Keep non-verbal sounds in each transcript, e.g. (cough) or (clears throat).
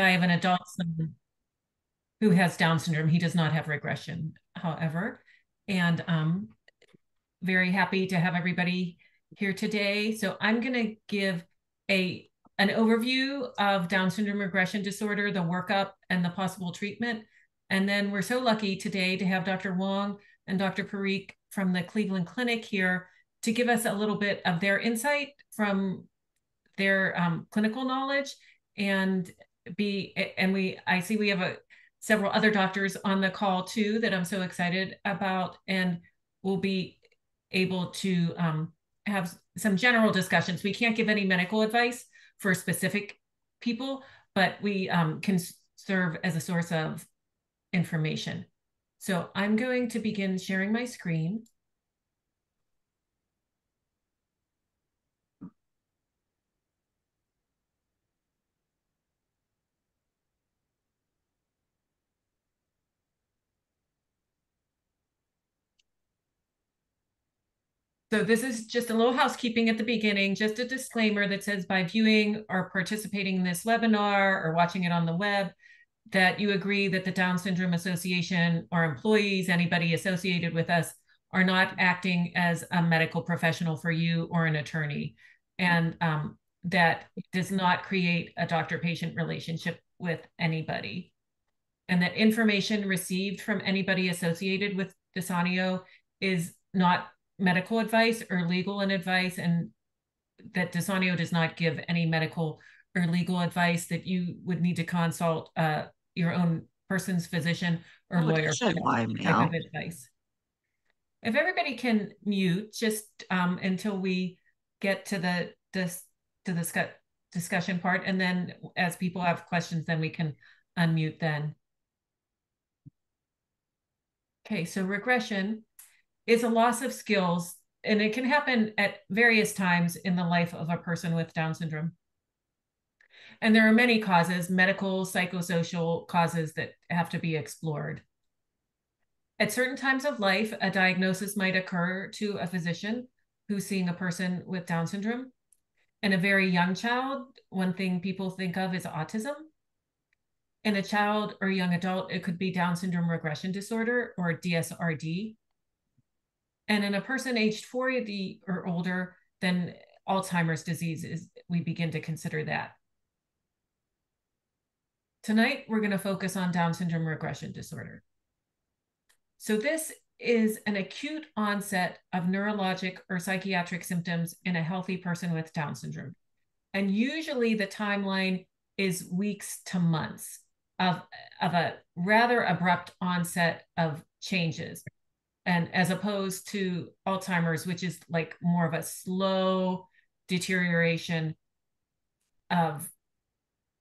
I have an adult son who has Down syndrome. He does not have regression, however. And um, very happy to have everybody here today. So I'm going to give a an overview of Down syndrome regression disorder, the workup, and the possible treatment. And then we're so lucky today to have Dr. Wong and Dr. Parikh from the Cleveland Clinic here to give us a little bit of their insight from their um, clinical knowledge and be and we I see we have a several other doctors on the call too that I'm so excited about and we'll be able to um, have some general discussions. We can't give any medical advice for specific people, but we um, can serve as a source of information. So I'm going to begin sharing my screen. So this is just a little housekeeping at the beginning, just a disclaimer that says by viewing or participating in this webinar or watching it on the web, that you agree that the Down Syndrome Association or employees, anybody associated with us, are not acting as a medical professional for you or an attorney. And um, that does not create a doctor-patient relationship with anybody. And that information received from anybody associated with DSANEO is not medical advice or legal and advice and that DSANEO does not give any medical or legal advice that you would need to consult uh, your own person's physician or oh, lawyer for type of advice. If everybody can mute just um, until we get to the this to the discussion part, and then as people have questions, then we can unmute then. Okay, so regression is a loss of skills, and it can happen at various times in the life of a person with Down syndrome. And there are many causes, medical, psychosocial causes that have to be explored. At certain times of life, a diagnosis might occur to a physician who's seeing a person with Down syndrome. In a very young child, one thing people think of is autism. In a child or young adult, it could be Down syndrome regression disorder or DSRD. And in a person aged 40 or older, then Alzheimer's disease is, we begin to consider that. Tonight, we're going to focus on Down syndrome regression disorder. So this is an acute onset of neurologic or psychiatric symptoms in a healthy person with Down syndrome. And usually the timeline is weeks to months of, of a rather abrupt onset of changes and as opposed to Alzheimer's, which is like more of a slow deterioration of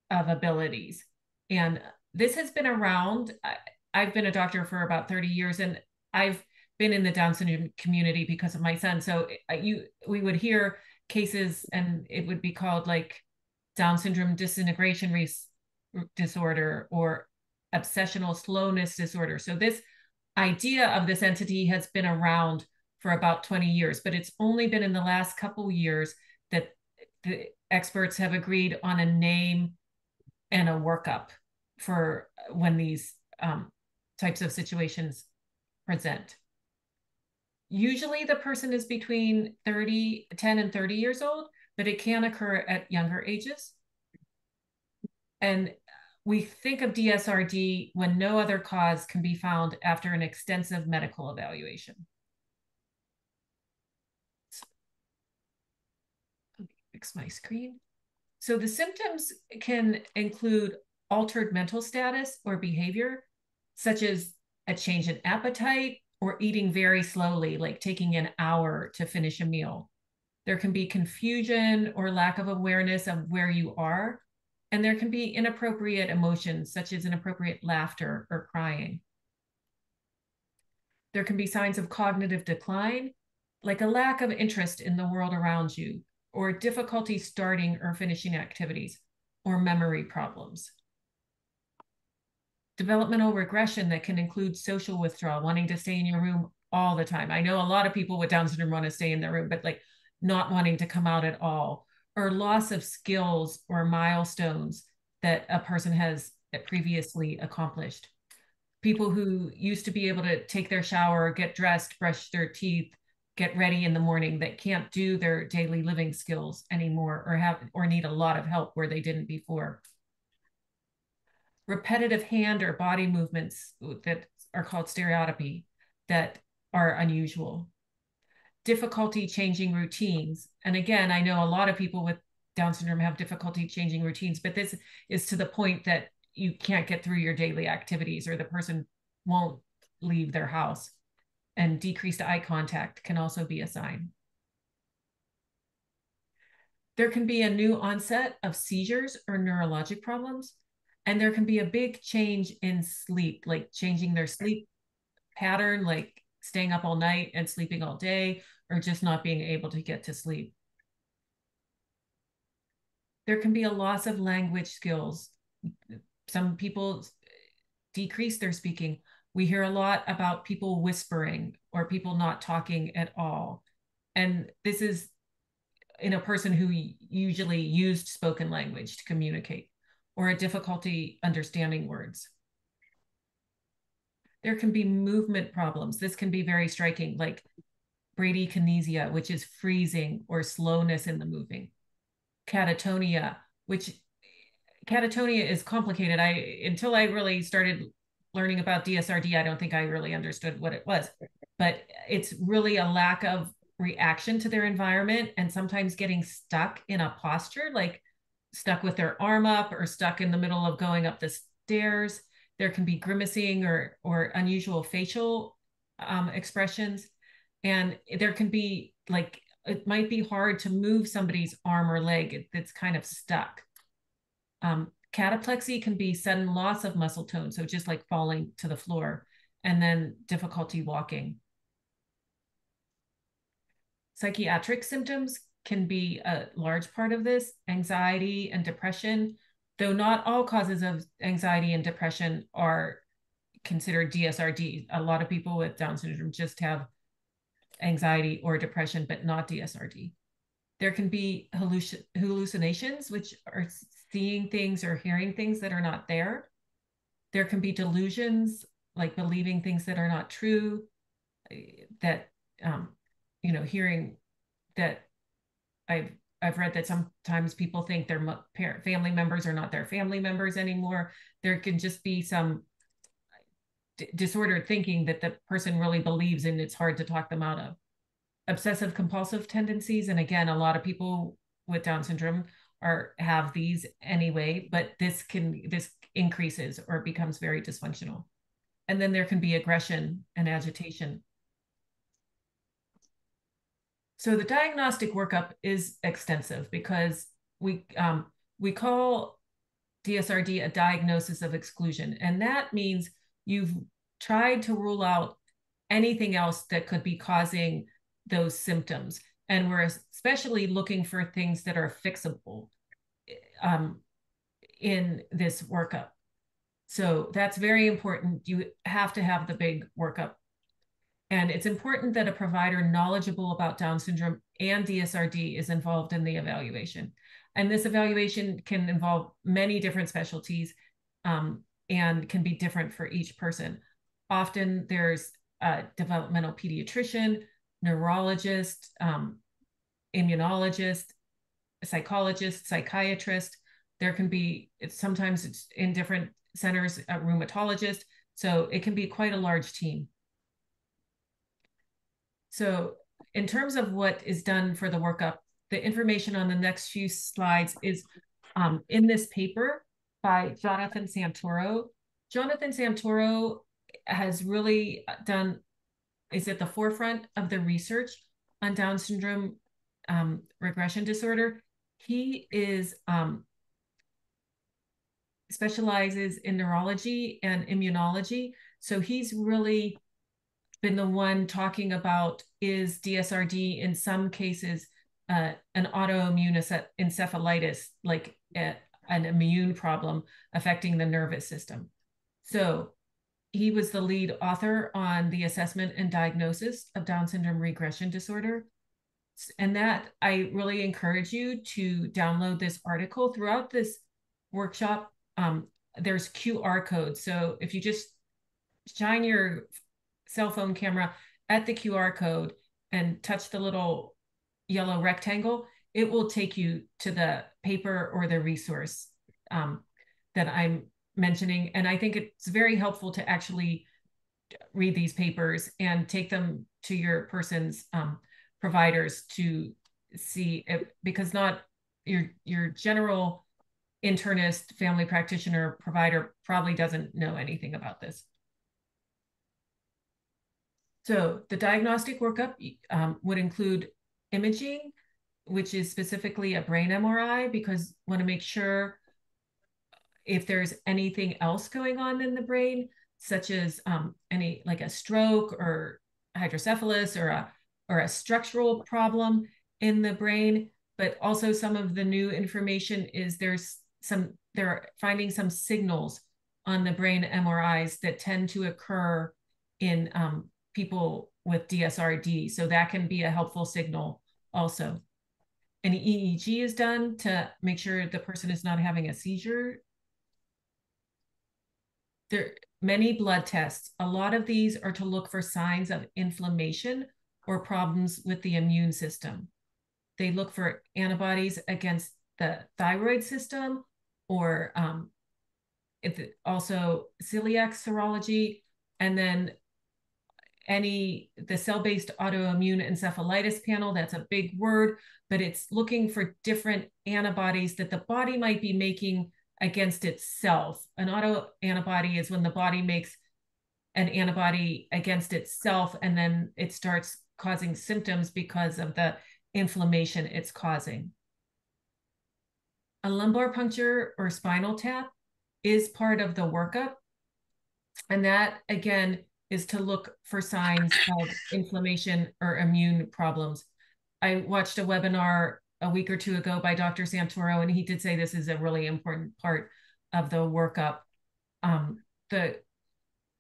of abilities. And this has been around. I, I've been a doctor for about 30 years, and I've been in the Down syndrome community because of my son. So uh, you, we would hear cases, and it would be called like Down syndrome disintegration disorder or obsessional slowness disorder. So this idea of this entity has been around for about 20 years, but it's only been in the last couple years that the experts have agreed on a name and a workup for when these um, types of situations present. Usually the person is between 30, 10 and 30 years old, but it can occur at younger ages. And we think of DSRD when no other cause can be found after an extensive medical evaluation. Fix my screen. So the symptoms can include altered mental status or behavior, such as a change in appetite or eating very slowly, like taking an hour to finish a meal. There can be confusion or lack of awareness of where you are and there can be inappropriate emotions, such as inappropriate laughter or crying. There can be signs of cognitive decline, like a lack of interest in the world around you, or difficulty starting or finishing activities, or memory problems. Developmental regression that can include social withdrawal, wanting to stay in your room all the time. I know a lot of people with Down syndrome want to stay in their room, but like not wanting to come out at all, or loss of skills or milestones that a person has previously accomplished. People who used to be able to take their shower, get dressed, brush their teeth, get ready in the morning that can't do their daily living skills anymore or have or need a lot of help where they didn't before repetitive hand or body movements that are called stereotypy that are unusual difficulty changing routines and again i know a lot of people with down syndrome have difficulty changing routines but this is to the point that you can't get through your daily activities or the person won't leave their house and decreased eye contact can also be a sign. There can be a new onset of seizures or neurologic problems, and there can be a big change in sleep, like changing their sleep pattern, like staying up all night and sleeping all day, or just not being able to get to sleep. There can be a loss of language skills. Some people decrease their speaking we hear a lot about people whispering or people not talking at all. And this is in a person who usually used spoken language to communicate or a difficulty understanding words. There can be movement problems. This can be very striking, like bradykinesia, which is freezing or slowness in the moving. Catatonia, which catatonia is complicated. I until I really started learning about DSRD, I don't think I really understood what it was. But it's really a lack of reaction to their environment and sometimes getting stuck in a posture, like stuck with their arm up or stuck in the middle of going up the stairs. There can be grimacing or or unusual facial um, expressions, and there can be like it might be hard to move somebody's arm or leg that's kind of stuck. Um, Cataplexy can be sudden loss of muscle tone, so just like falling to the floor, and then difficulty walking. Psychiatric symptoms can be a large part of this anxiety and depression, though not all causes of anxiety and depression are considered DSRD. A lot of people with Down syndrome just have anxiety or depression, but not DSRD. There can be hallucinations, which are seeing things or hearing things that are not there. There can be delusions, like believing things that are not true, that, um, you know, hearing that I've I've read that sometimes people think their parent family members are not their family members anymore. There can just be some disordered thinking that the person really believes and it's hard to talk them out of. Obsessive compulsive tendencies, and again, a lot of people with Down syndrome are have these anyway, but this can this increases or becomes very dysfunctional. And then there can be aggression and agitation. So the diagnostic workup is extensive because we um, we call DSRD a diagnosis of exclusion, and that means you've tried to rule out anything else that could be causing those symptoms and we're especially looking for things that are fixable um, in this workup. So that's very important. You have to have the big workup. And it's important that a provider knowledgeable about Down syndrome and DSRD is involved in the evaluation. And this evaluation can involve many different specialties um, and can be different for each person. Often there's a developmental pediatrician, neurologist, um, immunologist, psychologist, psychiatrist. There can be, it's, sometimes it's in different centers, a rheumatologist. So it can be quite a large team. So in terms of what is done for the workup, the information on the next few slides is um, in this paper by Jonathan Santoro. Jonathan Santoro has really done, is at the forefront of the research on Down syndrome um, regression disorder. He is um, specializes in neurology and immunology. So he's really been the one talking about is DSRD in some cases uh, an autoimmune encephalitis, like a, an immune problem affecting the nervous system. So he was the lead author on the assessment and diagnosis of Down syndrome regression disorder. And that I really encourage you to download this article throughout this workshop, um, there's QR codes. So if you just shine your cell phone camera at the QR code and touch the little yellow rectangle, it will take you to the paper or the resource um, that I'm mentioning. And I think it's very helpful to actually read these papers and take them to your person's um, providers to see if, because not your your general internist, family practitioner, provider probably doesn't know anything about this. So the diagnostic workup um, would include imaging, which is specifically a brain MRI, because want to make sure if there's anything else going on in the brain, such as um, any like a stroke or hydrocephalus or a or a structural problem in the brain. But also some of the new information is there's some they're finding some signals on the brain MRIs that tend to occur in um, people with DSRD. So that can be a helpful signal also. An EEG is done to make sure the person is not having a seizure. There many blood tests. A lot of these are to look for signs of inflammation or problems with the immune system. They look for antibodies against the thyroid system or um, also celiac serology, and then any the cell-based autoimmune encephalitis panel that's a big word but it's looking for different antibodies that the body might be making against itself. An auto antibody is when the body makes an antibody against itself and then it starts causing symptoms because of the inflammation it's causing. A lumbar puncture or spinal tap is part of the workup and that again is to look for signs of inflammation or immune problems. I watched a webinar a week or two ago by Dr. Santoro, and he did say this is a really important part of the workup. Um, the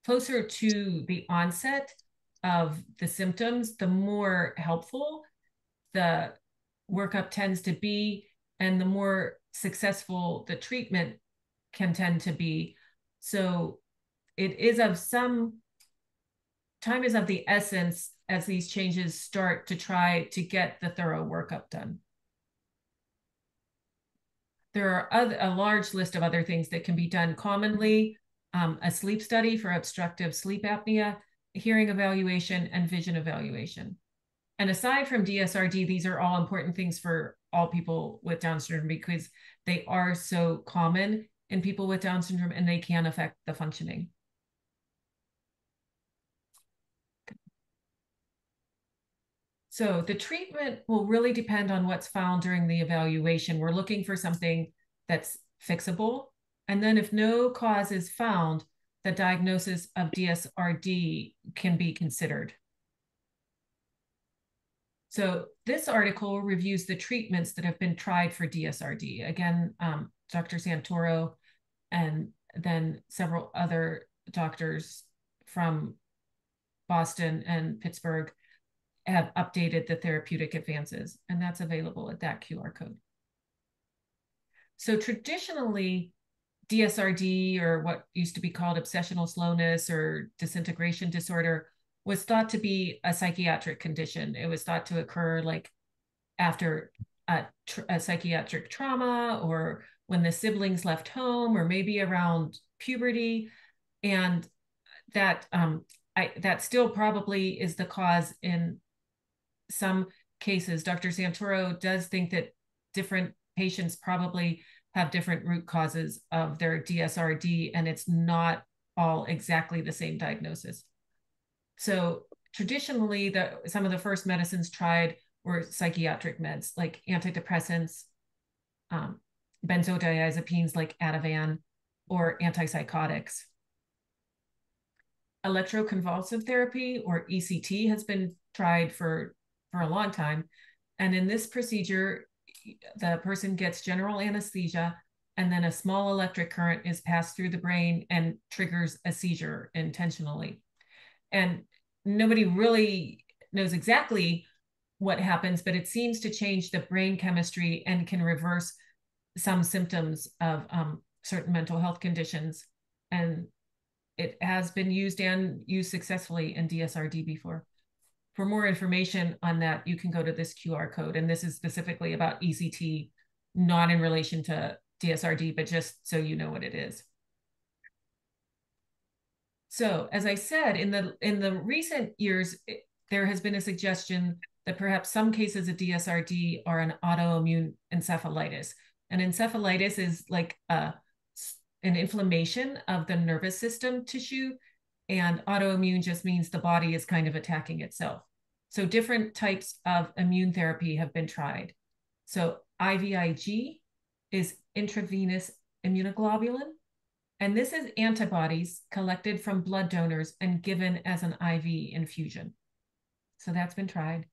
closer to the onset of the symptoms, the more helpful the workup tends to be, and the more successful the treatment can tend to be. So it is of some time is of the essence as these changes start to try to get the thorough workup done. There are other, a large list of other things that can be done commonly, um, a sleep study for obstructive sleep apnea, hearing evaluation, and vision evaluation. And aside from DSRD, these are all important things for all people with Down syndrome because they are so common in people with Down syndrome and they can affect the functioning. So the treatment will really depend on what's found during the evaluation. We're looking for something that's fixable. And then if no cause is found, the diagnosis of DSRD can be considered. So this article reviews the treatments that have been tried for DSRD. Again, um, Dr. Santoro and then several other doctors from Boston and Pittsburgh have updated the therapeutic advances, and that's available at that QR code. So traditionally, DSRD, or what used to be called obsessional slowness or disintegration disorder, was thought to be a psychiatric condition. It was thought to occur like after a, a psychiatric trauma or when the siblings left home or maybe around puberty. And that um, I, that still probably is the cause in some cases, Dr. Santoro does think that different patients probably have different root causes of their DSRD, and it's not all exactly the same diagnosis. So traditionally, the some of the first medicines tried were psychiatric meds like antidepressants, um, benzodiazepines like Ativan, or antipsychotics. Electroconvulsive therapy or ECT has been tried for for a long time. And in this procedure, the person gets general anesthesia and then a small electric current is passed through the brain and triggers a seizure intentionally. And nobody really knows exactly what happens, but it seems to change the brain chemistry and can reverse some symptoms of um, certain mental health conditions. And it has been used and used successfully in DSRD before. For more information on that, you can go to this QR code. And this is specifically about ECT, not in relation to DSRD, but just so you know what it is. So, as I said, in the in the recent years, it, there has been a suggestion that perhaps some cases of DSRD are an autoimmune encephalitis. And encephalitis is like a, an inflammation of the nervous system tissue, and autoimmune just means the body is kind of attacking itself. So, different types of immune therapy have been tried. So, IVIG is intravenous immunoglobulin. And this is antibodies collected from blood donors and given as an IV infusion. So that's been tried.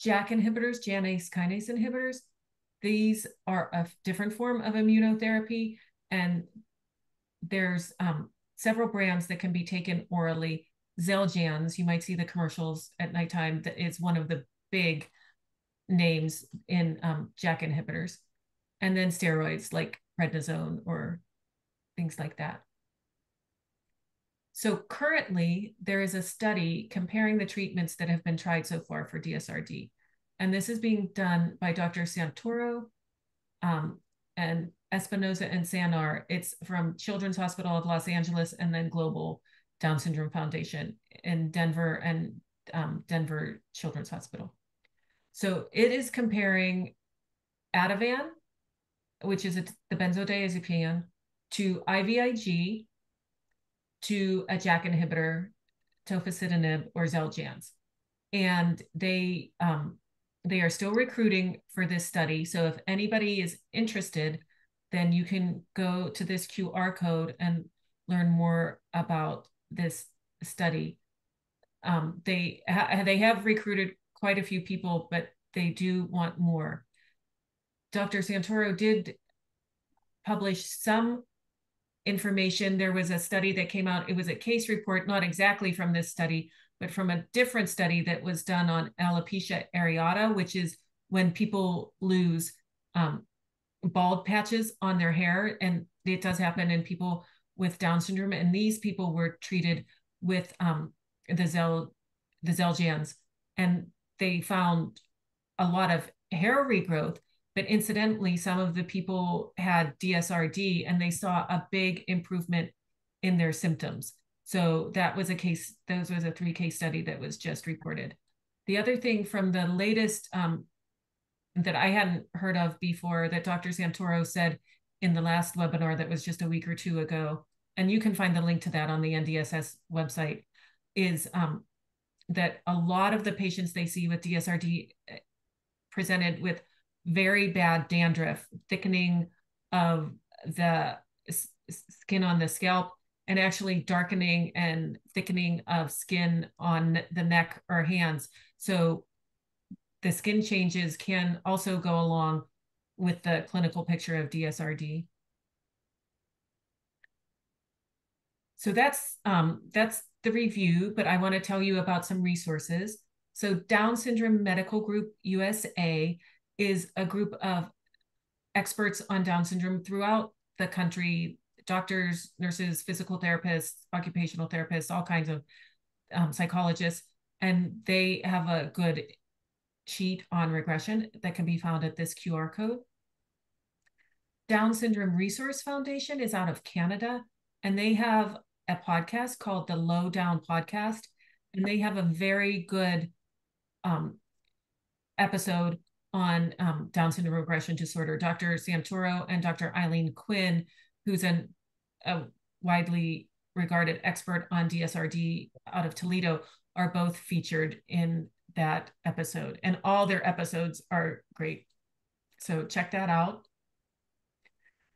JAK inhibitors, Janus kinase inhibitors, these are a different form of immunotherapy. And there's um, several brands that can be taken orally. Xeljanz, you might see the commercials at nighttime, that is one of the big names in um, inhibitors. And then steroids like prednisone or things like that. So currently, there is a study comparing the treatments that have been tried so far for DSRD. And this is being done by Dr. Santoro um, and Espinosa and Sanar. It's from Children's Hospital of Los Angeles and then Global Down Syndrome Foundation in Denver and um, Denver Children's Hospital. So it is comparing Ativan, which is a, the benzodiazepine, to IVIG, to a JAK inhibitor, tofacitinib, or Xeljanz. And they um, they are still recruiting for this study. So if anybody is interested, then you can go to this QR code and learn more about this study. Um, they ha- they have recruited quite a few people, but they do want more. Dr. Santoro did publish some information. There was a study that came out, it was a case report, not exactly from this study, but from a different study that was done on alopecia areata, which is when people lose um, bald patches on their hair. And it does happen in people with Down syndrome. And these people were treated with um, the Zel the Xeljanz, and they found a lot of hair regrowth but incidentally, some of the people had DSRD and they saw a big improvement in their symptoms. So that was a case, those was a three case study that was just reported. The other thing from the latest um, that I hadn't heard of before that Dr. Santoro said in the last webinar that was just a week or two ago, and you can find the link to that on the NDSS website, is um, that a lot of the patients they see with DSRD eh, presented with very bad dandruff, thickening of the skin on the scalp, and actually darkening and thickening of skin on the neck or hands. So the skin changes can also go along with the clinical picture of DSRD. So that's um, that's the review, but I want to tell you about some resources. So Down Syndrome Medical Group USA is a group of experts on Down syndrome throughout the country doctors, nurses, physical therapists, occupational therapists, all kinds of um, psychologists. And they have a good sheet on regression that can be found at this QR code. Down Syndrome Resource Foundation is out of Canada, and they have a podcast called the Low Down Podcast. And they have a very good um, episode on um, Down syndrome regression disorder. Dr. Santoro and Dr. Eileen Quinn, who's an, a widely regarded expert on DSRD out of Toledo, are both featured in that episode. And all their episodes are great. So check that out.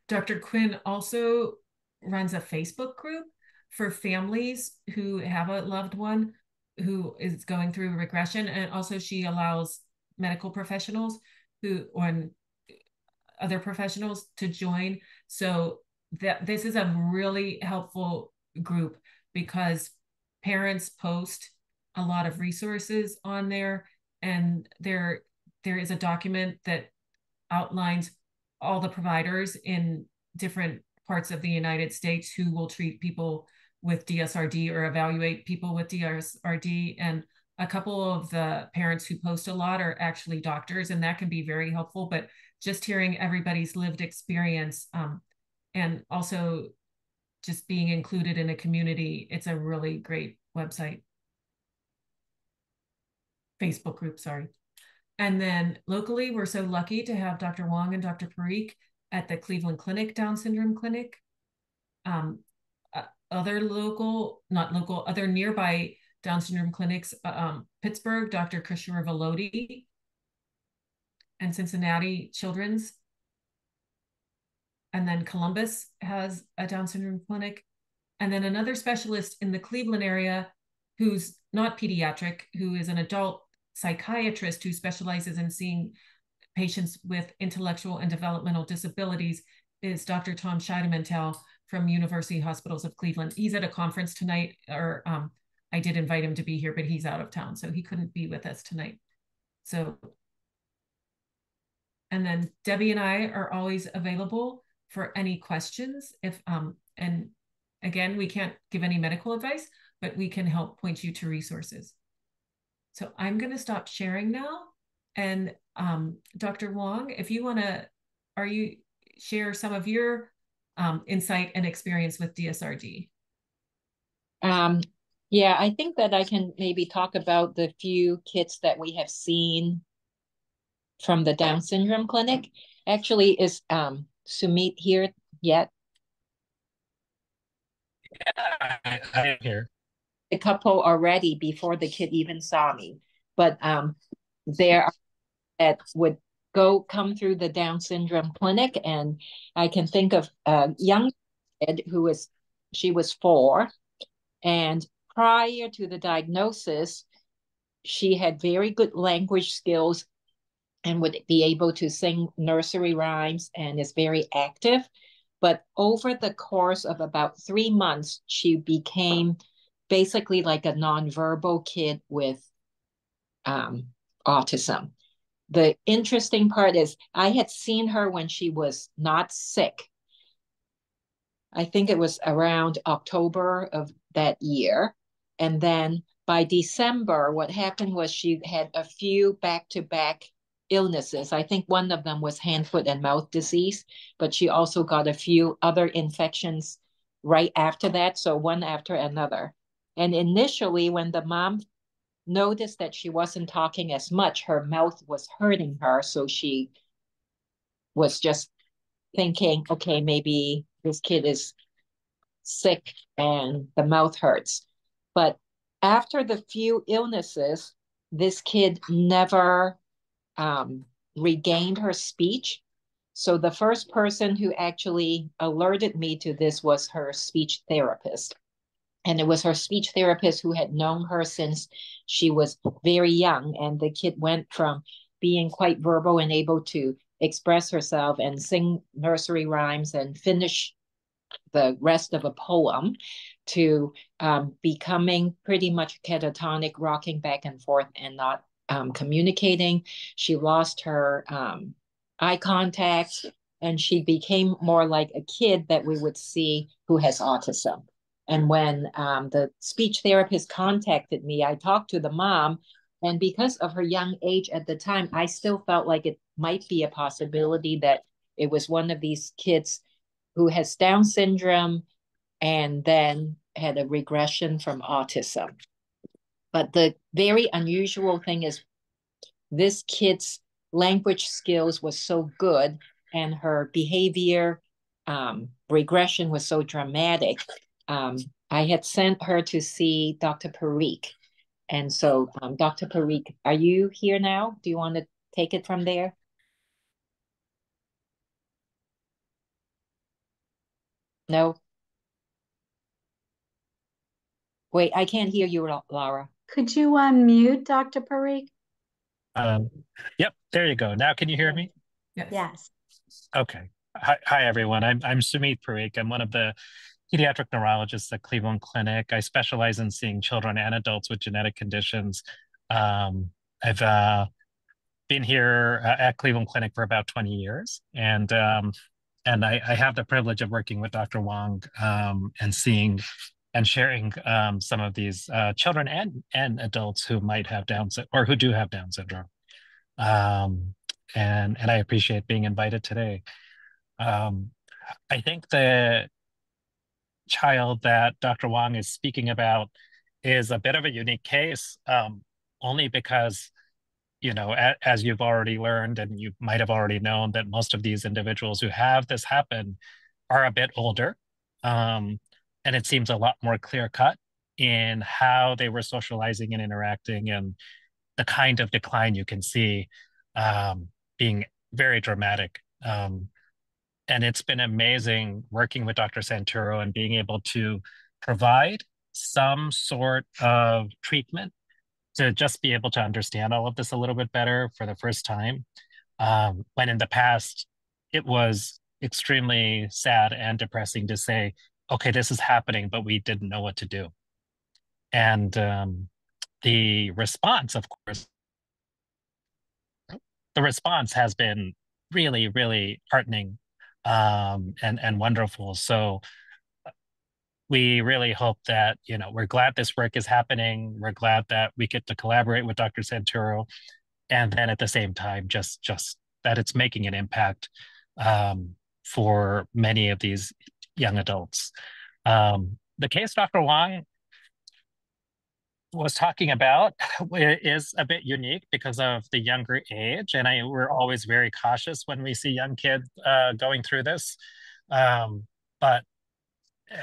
Dr. Quinn also runs a Facebook group for families who have a loved one who is going through regression. And also, she allows medical professionals who or other professionals to join. So that this is a really helpful group because parents post a lot of resources on there and there there is a document that outlines all the providers in different parts of the United States who will treat people with DSRD or evaluate people with DSRD. And a couple of the parents who post a lot are actually doctors, and that can be very helpful. But just hearing everybody's lived experience um, and also just being included in a community, it's a really great website. Facebook group, sorry. And then locally, we're so lucky to have Dr. Wong and Dr. Parikh at the Cleveland Clinic Down Syndrome Clinic. Um, uh, other local, not local, other nearby Down syndrome clinics, uh, um, Pittsburgh, Dr. Kishore Vellody, and Cincinnati Children's. And then Columbus has a Down syndrome clinic. And then another specialist in the Cleveland area who's not pediatric, who is an adult psychiatrist who specializes in seeing patients with intellectual and developmental disabilities is Dr. Tom Scheidemantel from University Hospitals of Cleveland. He's at a conference tonight, or um, I did invite him to be here, but he's out of town, so he couldn't be with us tonight. So, and then Debbie and I are always available for any questions. If um, and again, we can't give any medical advice, but we can help point you to resources. So I'm going to stop sharing now. And um, Dr. Wong, if you want to, are you share some of your um, insight and experience with DSRD? Um, yeah, I think that I can maybe talk about the few kids that we have seen from the Down syndrome clinic. Actually, is um, Sumit here yet? Yeah, I, I am here a couple already before the kid even saw me. But um, there that would go come through the Down syndrome clinic, and I can think of a young kid who was she was four, and prior to the diagnosis, she had very good language skills and would be able to sing nursery rhymes and is very active. But over the course of about three months, she became basically like a nonverbal kid with um, autism. The interesting part is I had seen her when she was not sick. I think it was around October of that year. And then by December, what happened was she had a few back to back illnesses. I think one of them was hand, foot, and mouth disease, but she also got a few other infections right after that. So one after another. And initially, when the mom noticed that she wasn't talking as much, her mouth was hurting her. So she was just thinking, okay, maybe this kid is sick and the mouth hurts. But after the few illnesses, this kid never um, regained her speech. So the first person who actually alerted me to this was her speech therapist and it was her speech therapist who had known her since she was very young and the kid went from being quite verbal and able to express herself and sing nursery rhymes and finish the rest of a poem to um, becoming pretty much catatonic rocking back and forth and not um, communicating she lost her um, eye contact and she became more like a kid that we would see who has autism and when um, the speech therapist contacted me, I talked to the mom. And because of her young age at the time, I still felt like it might be a possibility that it was one of these kids who has Down syndrome and then had a regression from autism. But the very unusual thing is this kid's language skills was so good and her behavior um, regression was so dramatic um, I had sent her to see Dr. Parikh. And so, um, Dr. Parikh, are you here now? Do you want to take it from there? No? Wait, I can't hear you, Laura. Could you unmute Dr. Parikh? Um, yep, there you go. Now can you hear me? Yes. yes. Okay. Hi, hi everyone. I'm I'm Sumit Parikh. I'm one of the pediatric neurologists at Cleveland Clinic. I specialize in seeing children and adults with genetic conditions. Um, I've uh, been here uh, at Cleveland Clinic for about 20 years, and um, and I, I, have the privilege of working with Dr. Wong um, and seeing and sharing um, some of these uh, children and and adults who might have Down or who do have Down syndrome. Um, and and I appreciate being invited today. Um, I think the child that Dr. Wong is speaking about is a bit of a unique case, um, only because you know, a, as you've already learned, and you might have already known that most of these individuals who have this happen are a bit older. And it seems a lot more clear cut in how they were socializing and interacting and the kind of decline you can see um, being very dramatic. Um, and it's been amazing working with Dr. Santoro and being able to provide some sort of treatment to just be able to understand all of this a little bit better for the first time. Um, when in the past, it was extremely sad and depressing to say, okay, this is happening, but we didn't know what to do. And um, the response, of course, the response has been really, really heartening um, and and wonderful. So we really hope that you know we're glad this work is happening. We're glad that we get to collaborate with Dr. Santoro, and then at the same time, just just that it's making an impact um, for many of these young adults. Um, the case Dr. Wong was talking about (laughs) is a bit unique because of the younger age, and I we're always very cautious when we see young kids uh, going through this. Um, but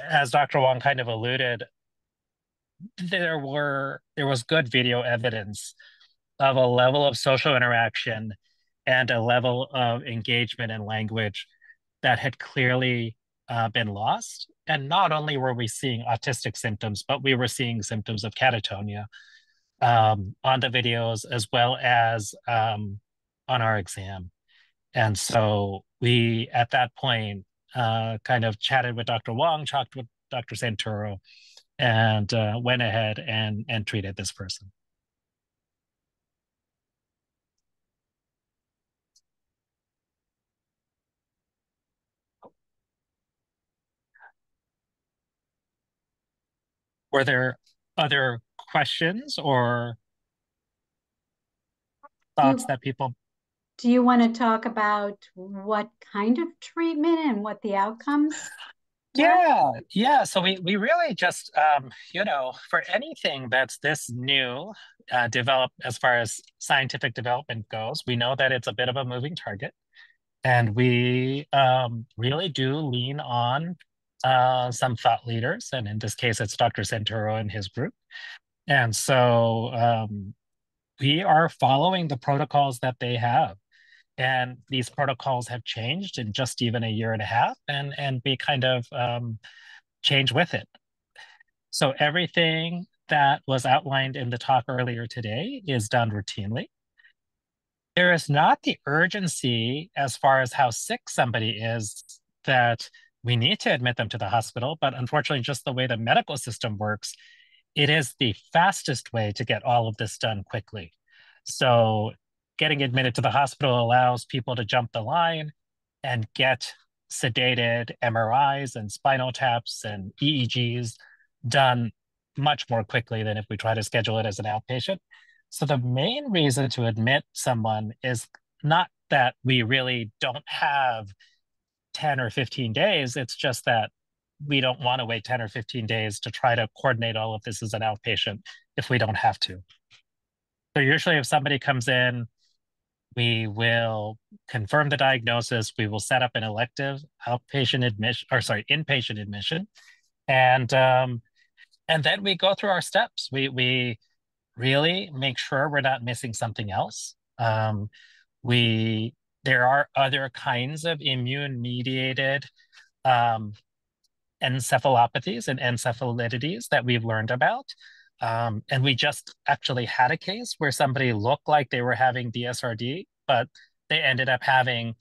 as Dr. Wong kind of alluded, there were there was good video evidence of a level of social interaction and a level of engagement in language that had clearly uh, been lost. And not only were we seeing autistic symptoms, but we were seeing symptoms of catatonia um, on the videos as well as um, on our exam. And so we, at that point, uh, kind of chatted with Dr. Wong, talked with Dr. Santoro, and uh, went ahead and, and treated this person. Were there other questions or thoughts that people do you want to talk about what kind of treatment and what the outcomes yeah yeah so we we really just um you know for anything that's this new uh developed as far as scientific development goes we know that it's a bit of a moving target. And we um really do lean on uh some thought leaders and in this case it's dr Santoro and his group. And so um we are following the protocols that they have. And these protocols have changed in just even a year and a half and and we kind of um, change with it. So everything that was outlined in the talk earlier today is done routinely. There is not the urgency as far as how sick somebody is that we need to admit them to the hospital but unfortunately just the way the medical system works it is the fastest way to get all of this done quickly so getting admitted to the hospital allows people to jump the line and get sedated MRIs and spinal taps and EEGs done much more quickly than if we try to schedule it as an outpatient. So the main reason to admit someone is not that we really don't have 10 or 15 days. It's just that we don't want to wait 10 or 15 days to try to coordinate all of this as an outpatient if we don't have to. So usually if somebody comes in we will confirm the diagnosis. We will set up an elective outpatient admission, or sorry, inpatient admission, and um, and then we go through our steps. We we really make sure we're not missing something else. Um, we there are other kinds of immune mediated um, encephalopathies and encephalitides that we've learned about. Um, and we just actually had a case where somebody looked like they were having DSRD, but they ended up having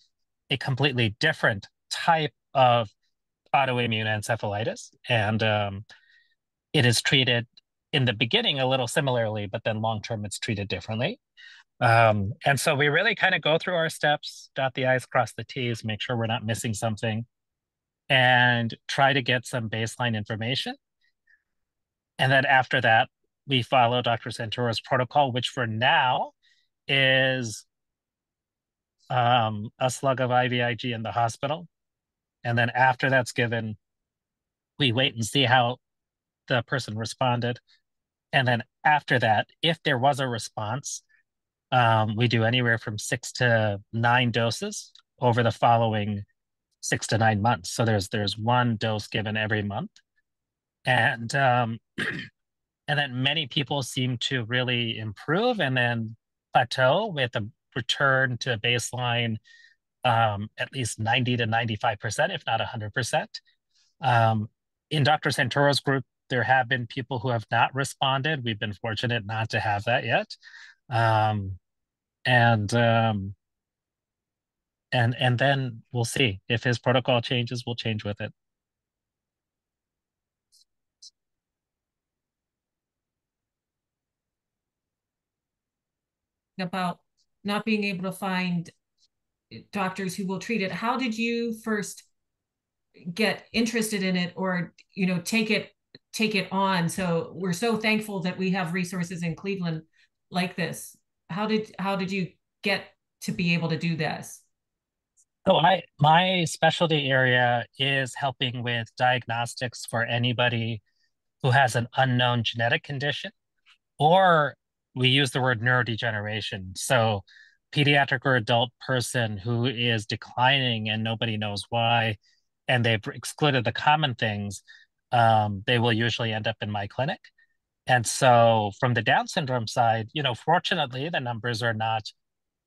a completely different type of autoimmune encephalitis. And um, it is treated in the beginning a little similarly, but then long term it's treated differently. Um, and so we really kind of go through our steps, dot the I's, cross the T's, make sure we're not missing something, and try to get some baseline information. And then after that, we follow Dr. Santoro's protocol, which for now is um, a slug of IVIG in the hospital. And then after that's given, we wait and see how the person responded. And then after that, if there was a response, um, we do anywhere from six to nine doses over the following six to nine months. So there's there's one dose given every month, and um, (clears throat) and then many people seem to really improve and then plateau with a return to baseline um, at least 90 to 95%, if not 100%. Um, in Dr. Santoro's group, there have been people who have not responded. We've been fortunate not to have that yet. Um, and um, and and then we'll see if his protocol changes. We'll change with it. About not being able to find doctors who will treat it. How did you first get interested in it, or you know, take it take it on? So we're so thankful that we have resources in Cleveland like this how did how did you get to be able to do this? So I my specialty area is helping with diagnostics for anybody who has an unknown genetic condition, or we use the word neurodegeneration. So pediatric or adult person who is declining and nobody knows why, and they've excluded the common things, um, they will usually end up in my clinic. And so from the Down syndrome side, you know, fortunately the numbers are not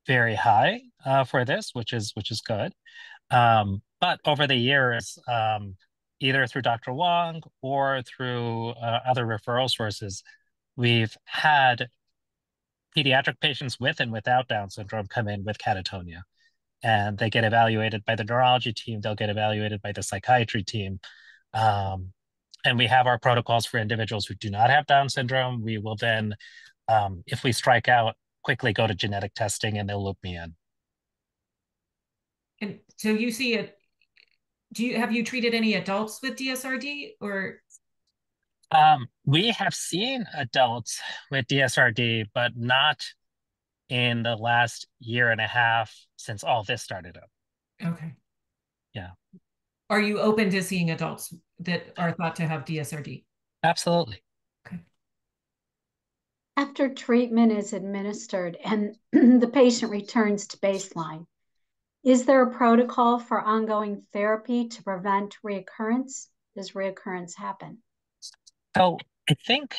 very high uh, for this, which is which is good. Um, but over the years, um, either through Dr. Wong or through uh, other referral sources, we've had pediatric patients with and without Down syndrome come in with catatonia. And they get evaluated by the neurology team, they'll get evaluated by the psychiatry team. Um, and we have our protocols for individuals who do not have Down syndrome. We will then, um, if we strike out, quickly go to genetic testing and they'll loop me in. And so you see it, do you, have you treated any adults with DSRD or? Um, we have seen adults with DSRD, but not in the last year and a half since all this started up. Okay. Yeah. Are you open to seeing adults that are thought to have DSRD? Absolutely. Okay. After treatment is administered and (clears throat) the patient returns to baseline, is there a protocol for ongoing therapy to prevent reoccurrence? Does reoccurrence happen? So I think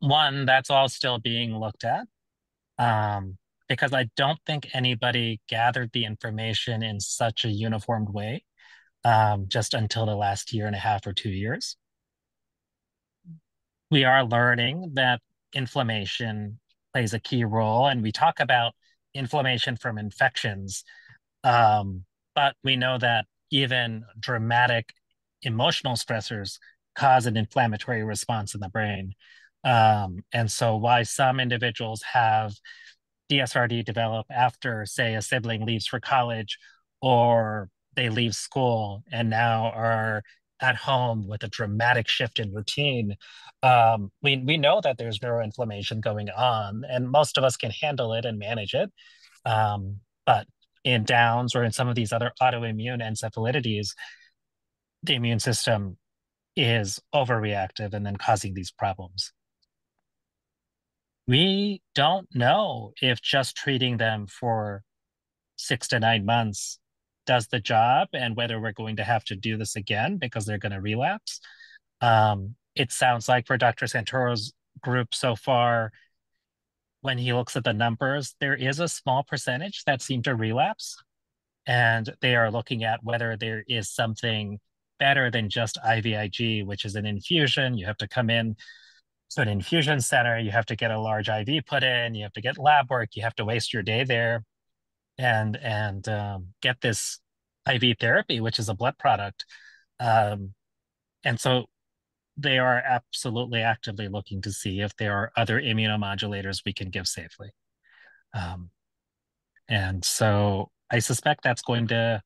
one that's all still being looked at um, because I don't think anybody gathered the information in such a uniformed way um, just until the last year and a half or two years. We are learning that inflammation plays a key role, and we talk about inflammation from infections, um, but we know that even dramatic emotional stressors cause an inflammatory response in the brain. Um, and so, why some individuals have DSRD develop after, say, a sibling leaves for college or they leave school and now are at home with a dramatic shift in routine, um, we, we know that there's neuroinflammation going on, and most of us can handle it and manage it. Um, but in Downs or in some of these other autoimmune encephalitides, the immune system is overreactive and then causing these problems. We don't know if just treating them for six to nine months does the job and whether we're going to have to do this again because they're going to relapse. Um, it sounds like for Dr. Santoro's group so far, when he looks at the numbers, there is a small percentage that seem to relapse. And they are looking at whether there is something better than just IVIG, which is an infusion. You have to come in to an infusion center, you have to get a large IV put in, you have to get lab work, you have to waste your day there and and um, get this IV therapy, which is a blood product. Um, and so they are absolutely actively looking to see if there are other immunomodulators we can give safely. Um, and so I suspect that's going to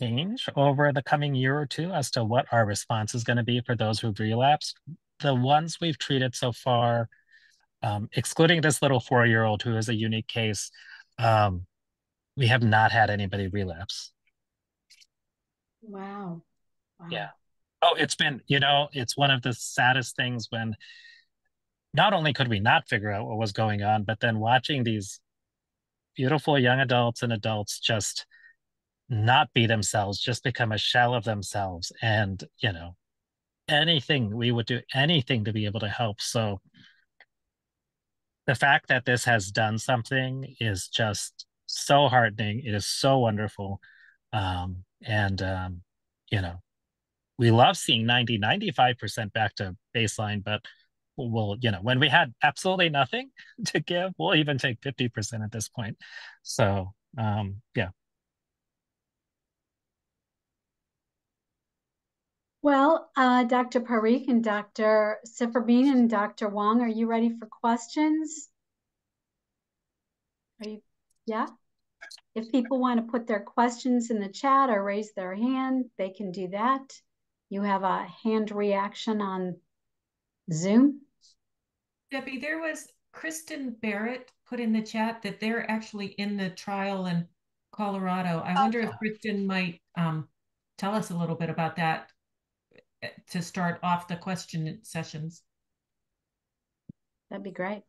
change over the coming year or two as to what our response is going to be for those who've relapsed. The ones we've treated so far, um, excluding this little four-year-old who is a unique case, um, we have not had anybody relapse. Wow. wow. Yeah. Oh, it's been, you know, it's one of the saddest things when not only could we not figure out what was going on, but then watching these beautiful young adults and adults just not be themselves, just become a shell of themselves. And, you know, anything, we would do anything to be able to help. So the fact that this has done something is just so heartening. It is so wonderful. Um, and, um, you know, we love seeing 90, 95% back to baseline, but we'll, you know, when we had absolutely nothing (laughs) to give, we'll even take 50% at this point. So, um, yeah. Well, uh, Dr. Parikh and Dr. Cifra-Bean and Dr. Wong, are you ready for questions? Are you, yeah? If people want to put their questions in the chat or raise their hand, they can do that. You have a hand reaction on Zoom. Debbie, there was Kristen Barrett put in the chat that they're actually in the trial in Colorado. I wonder if Kristen might um, tell us a little bit about that to start off the question sessions. That'd be great.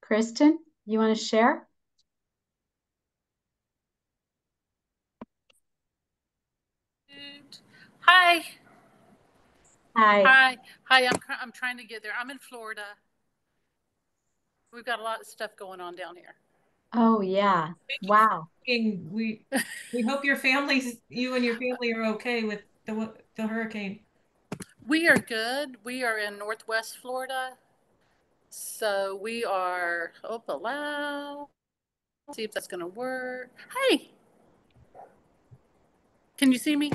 Kristen, you want to share? Hi. Hi. Hi. Hi. I'm I'm trying to get there. I'm in Florida. We've got a lot of stuff going on down here. Oh yeah. Wow. We we hope your families, you and your family, are okay with the the hurricane. We are good. We are in Northwest Florida, so we are. Oh, allow. See if that's gonna work. Hey. Can you see me?